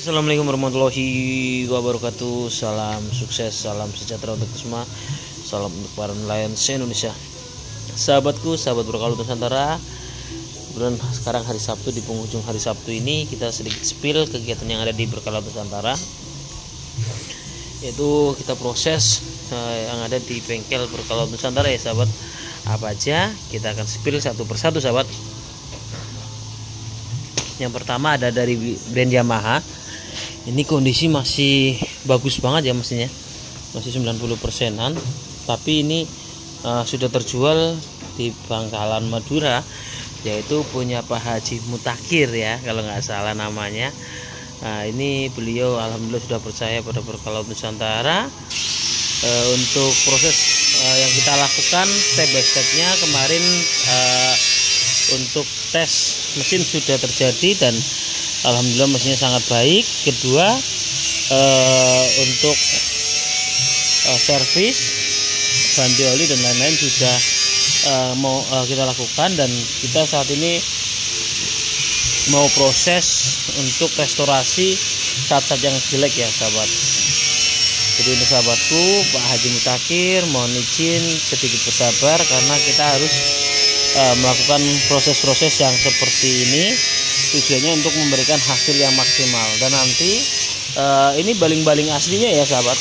Assalamualaikum warahmatullahi wabarakatuh. Salam sukses, salam sejahtera untuk semua. Salam untuk para nelayan se-Indonesia. Sahabatku, sahabat berkalut Nusantara. Kemudian sekarang hari Sabtu di penghujung hari Sabtu ini Kita sedikit spill kegiatan yang ada di berkalut Nusantara. Yaitu kita proses uh, yang ada di bengkel berkalut Nusantara ya sahabat. Apa aja kita akan spill satu persatu sahabat. Yang pertama ada dari brand Yamaha ini kondisi masih bagus banget ya mesinnya. Masih 90 persenan. Tapi ini uh, sudah terjual di Bangkalan Madura yaitu punya Pak Haji Mutakir ya kalau nggak salah namanya. Nah ini beliau Alhamdulillah sudah percaya pada berkalaut Nusantara. Uh, untuk proses uh, yang kita lakukan step by stepnya kemarin uh, untuk tes mesin sudah terjadi dan Alhamdulillah mesinnya sangat baik. Kedua uh, untuk uh, servis ganti oli dan lain-lain sudah uh, mau uh, kita lakukan dan kita saat ini mau proses untuk restorasi cat-cat yang jelek ya sahabat. Jadi untuk sahabatku Pak Haji Mutakir mohon izin sedikit bersabar karena kita harus uh, melakukan proses-proses yang seperti ini tujuannya untuk memberikan hasil yang maksimal. Dan nanti uh, ini baling-baling aslinya ya sahabat.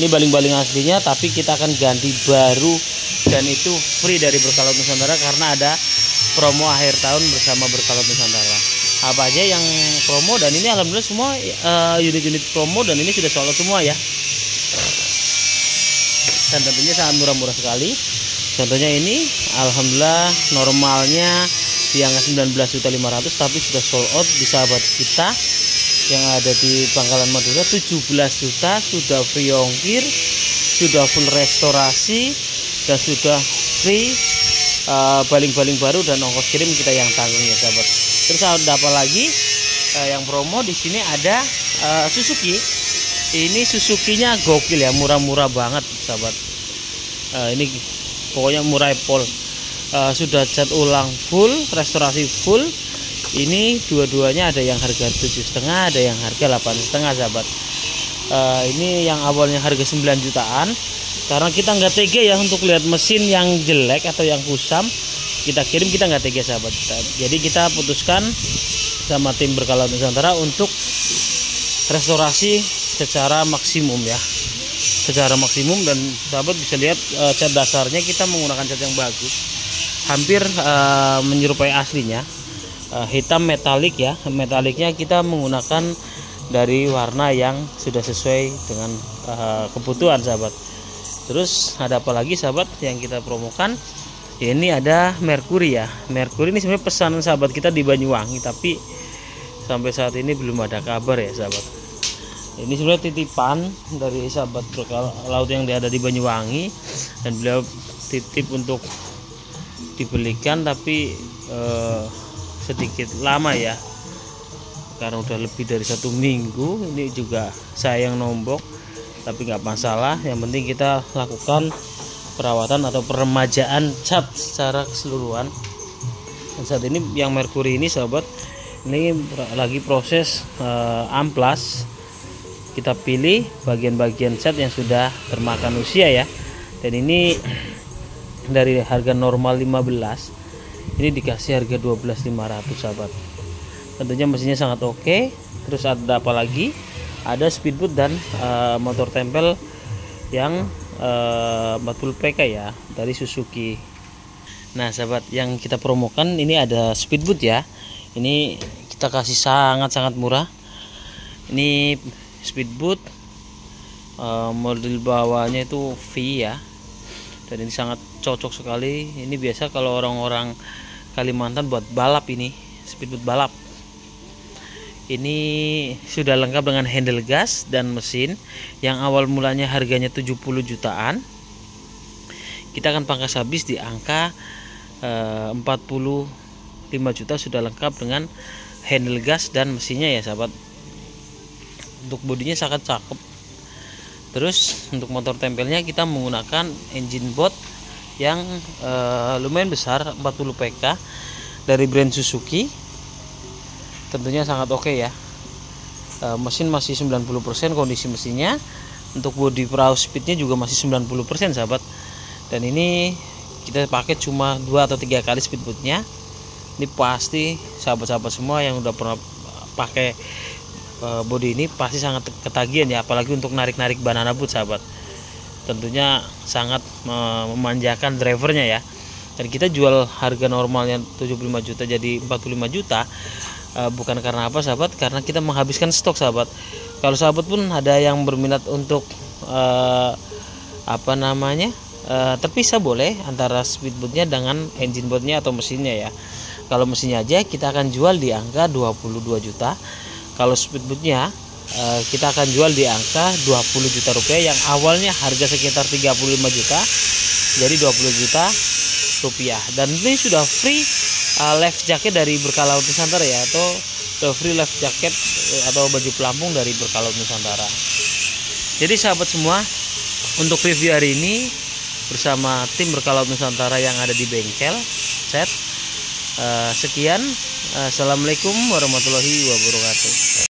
Ini baling-baling aslinya tapi kita akan ganti baru. Dan itu free dari berkalut Nusantara karena ada promo akhir tahun bersama berkalut Nusantara. Apa aja yang promo dan ini alhamdulillah semua uh, unit-unit promo dan ini sudah sold semua ya. Dan tentunya sangat murah-murah sekali. Contohnya ini alhamdulillah normalnya yang 19.500 tapi sudah sold out. Di sahabat kita yang ada di Bangkalan Madura 17 juta sudah free ongkir sudah full restorasi dan sudah free baling-baling uh, baru dan ongkos kirim kita yang tanggung ya sahabat. Terus ada apa lagi? Uh, yang promo di sini ada uh, Suzuki. Ini Suzuki-nya gokil ya murah-murah banget sahabat. Uh, ini pokoknya murah pol uh, sudah cat ulang full restorasi full. Ini dua-duanya ada yang harga tujuh setengah ada yang harga delapan setengah sahabat. Uh, ini yang awalnya harga 9 jutaan. Karena kita nggak tega ya untuk lihat mesin yang jelek atau yang kusam kita kirim kita nggak tega sahabat. Jadi kita putuskan sama tim berkala Nusantara untuk restorasi secara maksimum ya. Secara maksimum dan sahabat bisa lihat uh, cat dasarnya kita menggunakan cat yang bagus hampir uh, menyerupai aslinya. Uh, hitam metalik ya. Metaliknya kita menggunakan dari warna yang sudah sesuai dengan uh, kebutuhan sahabat. Terus ada apa lagi sahabat yang kita promokan? Ini ada Mercury ya. Mercury ini sebenarnya pesanan sahabat kita di Banyuwangi tapi sampai saat ini belum ada kabar ya sahabat. Ini sebenarnya titipan dari sahabat laut yang ada di Banyuwangi dan beliau titip untuk dibelikan tapi eh, sedikit lama ya. Karena udah lebih dari satu minggu ini juga saya yang nombok tapi nggak masalah. Yang penting kita lakukan perawatan atau peremajaan cat secara keseluruhan. Dan saat ini yang Mercury ini sahabat ini lagi proses eh, amplas. Kita pilih bagian-bagian set yang sudah termakan usia ya. Dan ini dari harga normal 15 ini dikasih harga 12.500 sahabat. Tentunya mesinnya sangat oke. Okay. terus ada apa lagi? Ada speedboot dan uh, motor tempel yang uh, 40 PK ya dari Suzuki. Nah sahabat yang kita promokan ini ada speedboot ya. Ini kita kasih sangat-sangat murah. Ini speedboot uh, model bawahnya itu V ya. Dan ini sangat cocok sekali. Ini biasa kalau orang-orang Kalimantan buat balap ini speedboot balap. Ini sudah lengkap dengan handle gas dan mesin yang awal mulanya harganya 70 jutaan. Kita akan pangkas habis di angka uh, 45 juta sudah lengkap dengan handle gas dan mesinnya ya sahabat. Untuk bodinya sangat cakep. Terus untuk motor tempelnya kita menggunakan engine bot yang uh, lumayan besar 40 PK dari brand Suzuki. Tentunya sangat oke okay ya. Uh, mesin masih 90% kondisi mesinnya. Untuk body perahu speednya juga masih 90% sahabat. Dan ini kita pakai cuma dua atau tiga kali speedboatnya. Ini pasti sahabat-sahabat semua yang udah pernah pakai uh, body ini pasti sangat ketagihan ya. Apalagi untuk narik-narik banana boat sahabat tentunya sangat memanjakan drivernya ya. Dan kita jual harga normalnya 75 juta jadi 45 juta uh, bukan karena apa sahabat? Karena kita menghabiskan stok sahabat. Kalau sahabat pun ada yang berminat untuk uh, apa namanya uh, terpisah boleh antara speedboatnya dengan engine boatnya atau mesinnya ya. Kalau mesinnya aja kita akan jual di angka 22 juta. Kalau speedboatnya kita akan jual di angka 20 juta rupiah yang awalnya harga sekitar 35 juta jadi 20 juta rupiah. Dan ini sudah free uh, life jacket dari berkala Nusantara ya atau free life jacket atau baju pelampung dari berkala Nusantara. Jadi sahabat semua untuk review hari ini bersama tim berkala Nusantara yang ada di bengkel set uh, sekian. Assalamualaikum warahmatullahi wabarakatuh